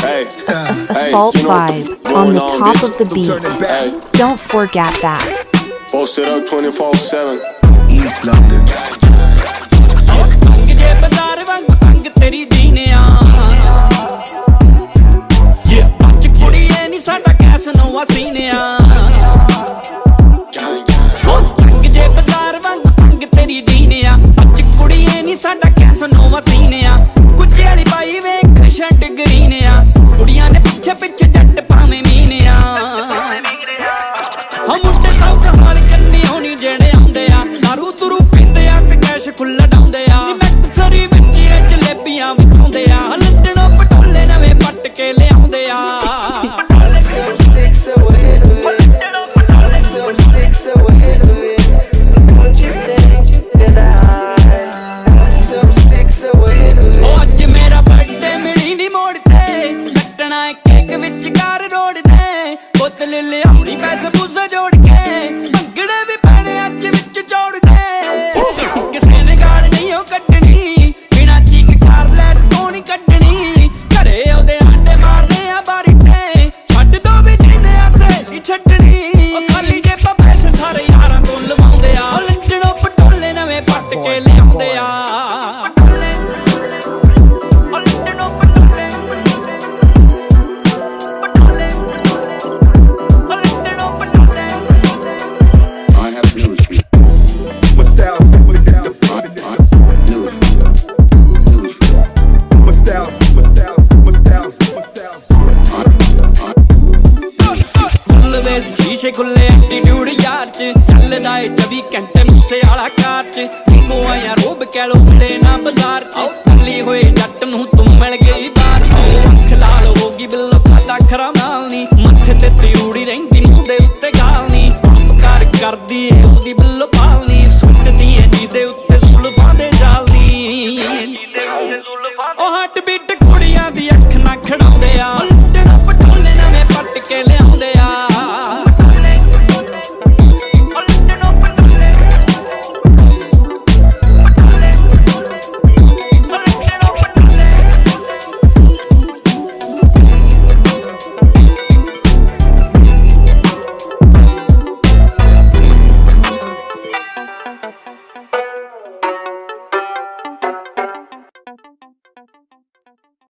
Assault vibe on the top of the beat. Don't forget that. Post it up 24 7. East London. ਜੇ ਬਾਜ਼ਾਰ ਵਾਂਗੂ ਤੰਗ ਤੇਰੀ ਦੀਨਿਆ ਯੇ ਅੱਜ ਕੁੜੀਏ ਨਹੀਂ ਸਾਡਾ ਕੈਸ ਨੋਵਾ ਸੀਨਿਆ ਤੰਗ ਜੇ ਬਾਜ਼ਾਰ ਵਾਂਗੂ ਤੰਗ ਤੇਰੀ ਦੀਨਿਆ ਅੱਜ ਕੁੜੀਏ ਨਹੀਂ ਸਾਡਾ ਕੈਸ ਨੋਵਾ ਸੀਨਿਆ ਕੁੱਜੇ ਵਾਲੀ ਪਿੱਛੇ ਪਿੱਛੇ ਜੱਟ ਪਾਵੇਂ ਮੀਨਿਆ ਹਾਂ ਮੁੰਡੇ ਕਮਾਲ ਕੰਨੀ ਵਿੱਚ ਕਾਰ ਰੋਡ ਤੇ ਬੋਤਲ ਲਿਆਉਣੀ ਪੈਸੇ ਪੂਸੇ ਜੋੜ ਕੇ। ਭੰਗੜੇ ਵੀ ਫੁੱਲਵੇਸ ਸ਼ੀਸ਼ੇ ਖੁੱਲੇ ਐਟੀਟਿਊਡ ਯਾਰ ਚ। ਚੱਲਦਾ ਏ 24 ਘੰਟੇ ਮੂਸੇ ਵਾਲਾ ਕਾਰ ਚ। ਈਗੋ ਆਇਆ ਰੋਬ ਕਹਿ ਲੋ ਮਿਲੇ ਨਾ ਬਾਜ਼ਾਰ ਚ। ਕੱਲੀ ਹੋਏ ਜੱਟ ਨੂੰ ਤੂੰ ਮਿਲ ਗਈ ਬਾਹਰ ਚ। ਅੱਖ ਲਾਲ ਹੋ ਗਈ, ਬਿੱਲੋ ਖਾਤਾ ਖਰਾ ਮਾਲ ਮੱਥੇ ਤੇ ਤਿਉੜੀ ਰਹਿੰਦੀ, ਮੂੰਹ ਦੇ ਉੱਤੇ ਗਾਲਨੀ ਕਰ ਕਰਦੀ ਏ, ਉਹਦੀ